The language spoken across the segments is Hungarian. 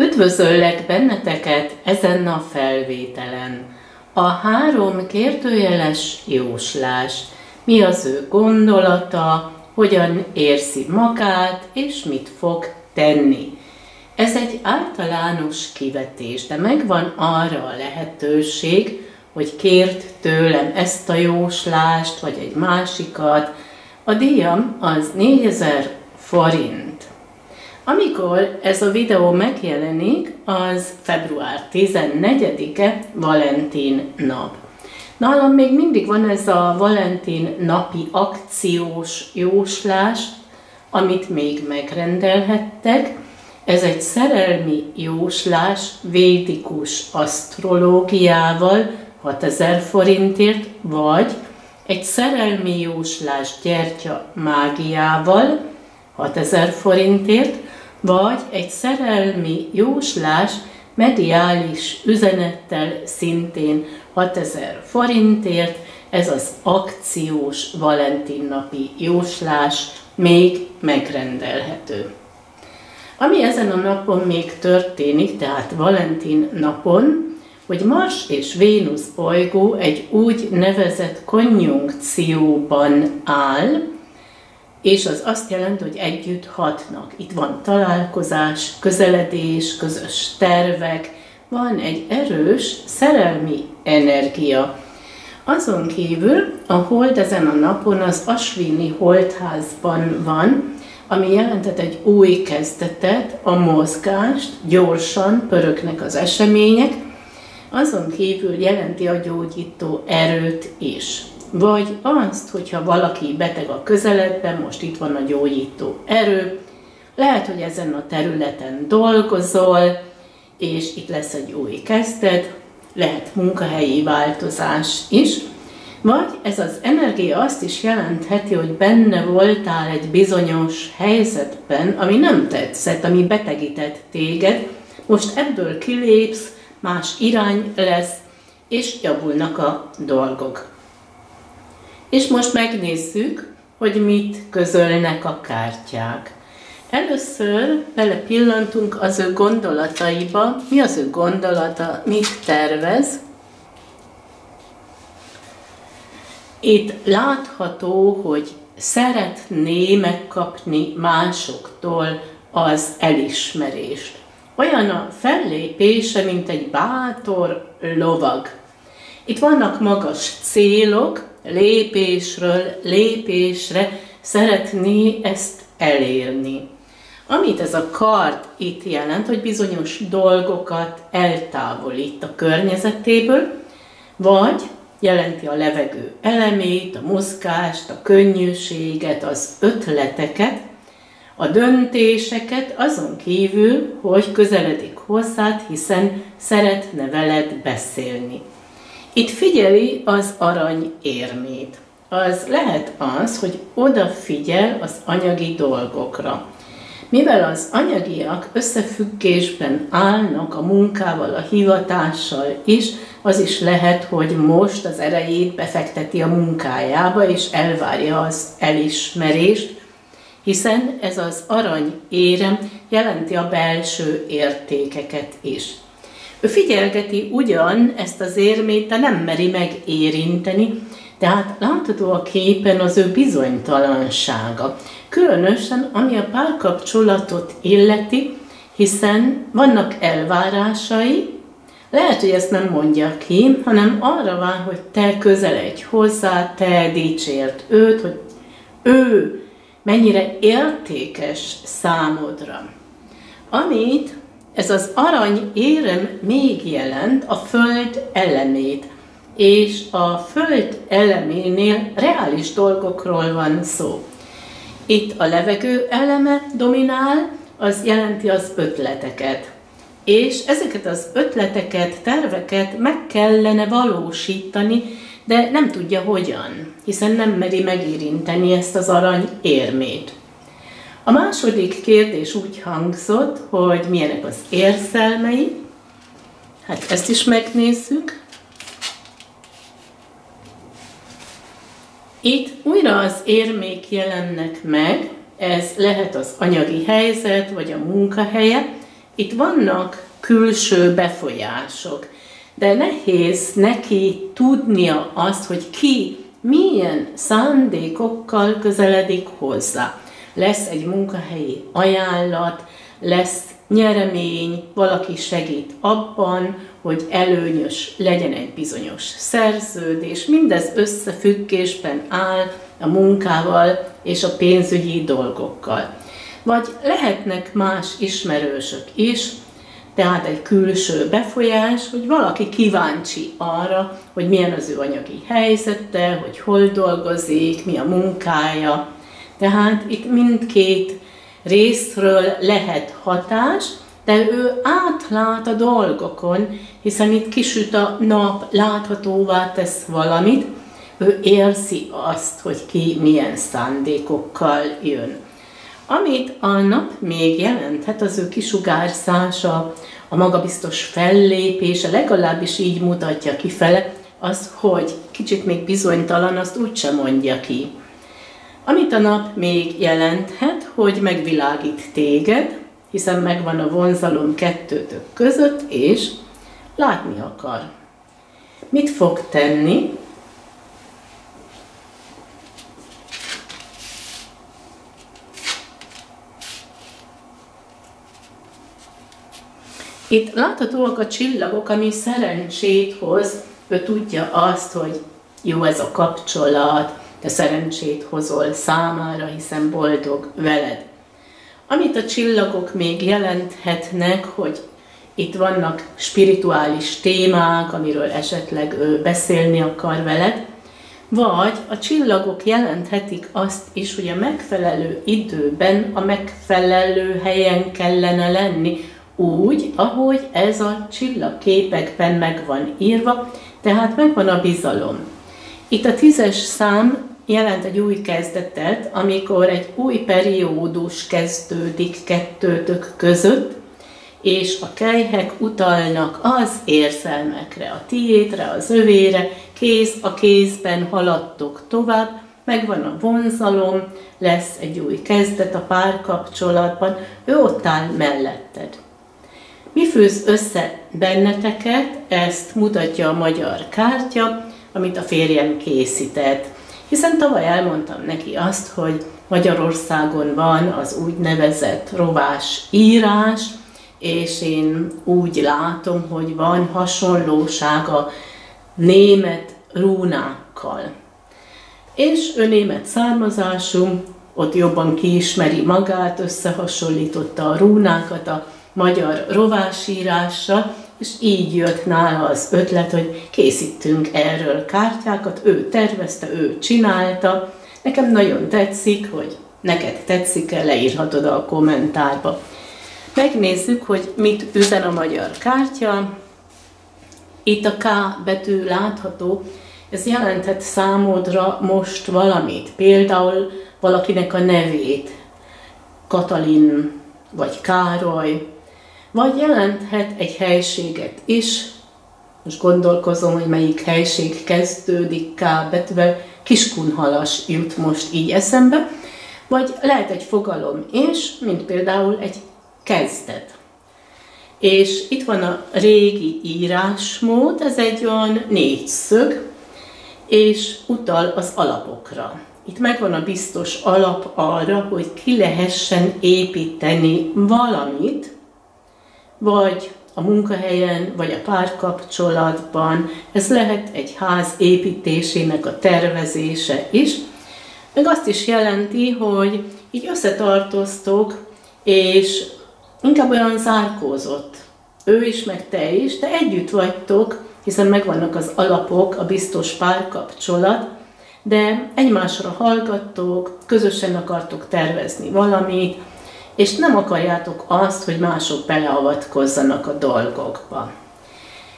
Üdvözöllek benneteket ezen a felvételen. A három kérdőjeles jóslás. Mi az ő gondolata, hogyan érzi magát, és mit fog tenni. Ez egy általános kivetés, de megvan arra a lehetőség, hogy kért tőlem ezt a jóslást, vagy egy másikat. A díjam az 4000 forint. Amikor ez a videó megjelenik, az február 14-e Valentin nap. Nálam még mindig van ez a Valentin napi akciós jóslás, amit még megrendelhettek. Ez egy szerelmi jóslás védikus asztrológiával 6000 forintért, vagy egy szerelmi jóslás gyertya mágiával 6000 forintért, vagy egy szerelmi jóslás mediális üzenettel szintén 6000 forintért, ez az akciós valentinnapi jóslás még megrendelhető. Ami ezen a napon még történik, tehát Valentin napon, hogy Mars és Vénusz bolygó egy úgy nevezett konjunkcióban áll, és az azt jelenti, hogy együtt hatnak. Itt van találkozás, közeledés, közös tervek, van egy erős szerelmi energia. Azon kívül a hold ezen a napon az Asvini holdházban van, ami jelentett egy új kezdetet, a mozgást, gyorsan pöröknek az események, azon kívül jelenti a gyógyító erőt is. Vagy azt, hogyha valaki beteg a közeledben, most itt van a gyógyító erő, lehet, hogy ezen a területen dolgozol, és itt lesz egy új kezdet, lehet munkahelyi változás is, vagy ez az energia azt is jelentheti, hogy benne voltál egy bizonyos helyzetben, ami nem tetszett, ami betegített téged, most ebből kilépsz, más irány lesz, és javulnak a dolgok. És most megnézzük, hogy mit közölnek a kártyák. Először belepillantunk az ő gondolataiba, mi az ő gondolata, mit tervez. Itt látható, hogy szeretné megkapni másoktól az elismerést. Olyan a fellépése, mint egy bátor lovag. Itt vannak magas célok, lépésről lépésre szeretné ezt elérni. Amit ez a kard itt jelent, hogy bizonyos dolgokat eltávolít a környezetéből, vagy jelenti a levegő elemét, a mozgást, a könnyűséget, az ötleteket, a döntéseket azon kívül, hogy közeledik hozzád, hiszen szeretne veled beszélni. Itt figyeli az arany érmét. Az lehet az, hogy odafigyel az anyagi dolgokra. Mivel az anyagiak összefüggésben állnak a munkával, a hivatással is, az is lehet, hogy most az erejét befekteti a munkájába, és elvárja az elismerést, hiszen ez az arany érem jelenti a belső értékeket is. Ő figyelgeti ugyan ezt az érmét, de nem meri megérinteni, tehát látható a képen az ő bizonytalansága. Különösen, ami a párkapcsolatot illeti, hiszen vannak elvárásai, lehet, hogy ezt nem mondja ki, hanem arra vár, hogy te közeledj hozzá, te dicsért őt, hogy ő mennyire értékes számodra. Amit ez az arany érem még jelent a föld elemét, és a föld eleménél reális dolgokról van szó. Itt a levegő eleme dominál, az jelenti az ötleteket. És ezeket az ötleteket, terveket meg kellene valósítani, de nem tudja hogyan, hiszen nem meri megérinteni ezt az arany érmét. A második kérdés úgy hangzott, hogy milyenek az érzelmei. Hát ezt is megnézzük. Itt újra az érmék jelennek meg, ez lehet az anyagi helyzet, vagy a munkahelye, itt vannak külső befolyások, de nehéz neki tudnia azt, hogy ki milyen szándékokkal közeledik hozzá. Lesz egy munkahelyi ajánlat, lesz nyeremény, valaki segít abban, hogy előnyös legyen egy bizonyos szerződés. Mindez összefüggésben áll a munkával és a pénzügyi dolgokkal. Vagy lehetnek más ismerősök is, tehát egy külső befolyás, hogy valaki kíváncsi arra, hogy milyen az ő anyagi helyzete, hogy hol dolgozik, mi a munkája. Tehát itt mindkét részről lehet hatás, de ő átlát a dolgokon, hiszen itt kisüt a nap, láthatóvá tesz valamit, ő érzi azt, hogy ki milyen szándékokkal jön. Amit a nap még jelenthet, az ő kisugárzása, a magabiztos fellépése, legalábbis így mutatja kifele, az, hogy kicsit még bizonytalan, azt úgysem mondja ki. Amit a nap még jelenthet, hogy megvilágít téged, hiszen megvan a vonzalom kettőtök között, és látni akar. Mit fog tenni? Itt láthatóak a csillagok, ami szerencsét hoz, ő tudja azt, hogy jó ez a kapcsolat, te szerencsét hozol számára, hiszen boldog veled. Amit a csillagok még jelenthetnek, hogy itt vannak spirituális témák, amiről esetleg ő beszélni akar veled, vagy a csillagok jelenthetik azt is, hogy a megfelelő időben, a megfelelő helyen kellene lenni, úgy, ahogy ez a csillagképekben meg van írva, tehát megvan a bizalom. Itt a tízes szám jelent egy új kezdetet, amikor egy új periódus kezdődik kettőtök között, és a kejhek utalnak az érzelmekre, a tiétre, az övére, kéz a kézben haladtok tovább, megvan a vonzalom, lesz egy új kezdet a párkapcsolatban, ő ott áll melletted. Mi főz össze benneteket, ezt mutatja a magyar kártya, amit a férjem készített. Hiszen tavaly elmondtam neki azt, hogy Magyarországon van az úgynevezett rovás írás, és én úgy látom, hogy van hasonlóság a német rúnákkal. És ő német származású, ott jobban kiismeri magát, összehasonlította a rúnákat a magyar rovásírással, és így jött nála az ötlet, hogy készítünk erről kártyákat, ő tervezte, ő csinálta. Nekem nagyon tetszik, hogy neked tetszik-e, leírhatod a kommentárba. Megnézzük, hogy mit üzen a magyar kártya. Itt a K betű látható, ez jelenthet számodra most valamit, például valakinek a nevét, Katalin vagy Károly, vagy jelenthet egy helységet is, most gondolkozom, hogy melyik helység kezdődik K betűvel, Kiskunhalas jut most így eszembe, vagy lehet egy fogalom is, mint például egy kezdet. És itt van a régi írásmód, ez egy olyan négyszög, és utal az alapokra. Itt megvan a biztos alap arra, hogy ki lehessen építeni valamit, vagy a munkahelyen, vagy a párkapcsolatban. Ez lehet egy ház építésének a tervezése is. Meg azt is jelenti, hogy így összetartoztok, és inkább olyan zárkózott. Ő is, meg te is, de együtt vagytok, hiszen megvannak az alapok, a biztos párkapcsolat, de egymásra hallgattok, közösen akartok tervezni valamit, és nem akarjátok azt, hogy mások beleavatkozzanak a dolgokba.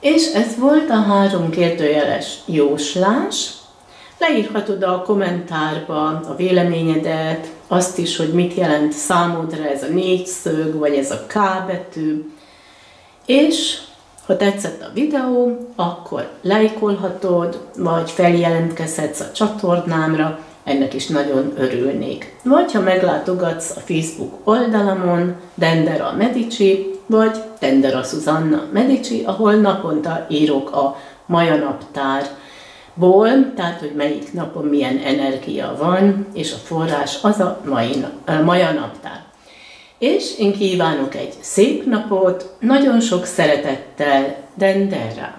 És ez volt a három kérdőjeles jóslás. Leírhatod a kommentárba a véleményedet, azt is, hogy mit jelent számodra ez a négyszög, vagy ez a K betű. És ha tetszett a videó, akkor lájkolhatod, vagy feljelentkezhetsz a csatornámra, ennek is nagyon örülnék. Vagy ha meglátogatsz a Facebook oldalamon, Dendera Medici, vagy Tendera Susanna Medici, ahol naponta írok a Maja naptárból, tehát hogy melyik napon milyen energia van, és a forrás az a mai, Maja naptár. És én kívánok egy szép napot, nagyon sok szeretettel, Dendera!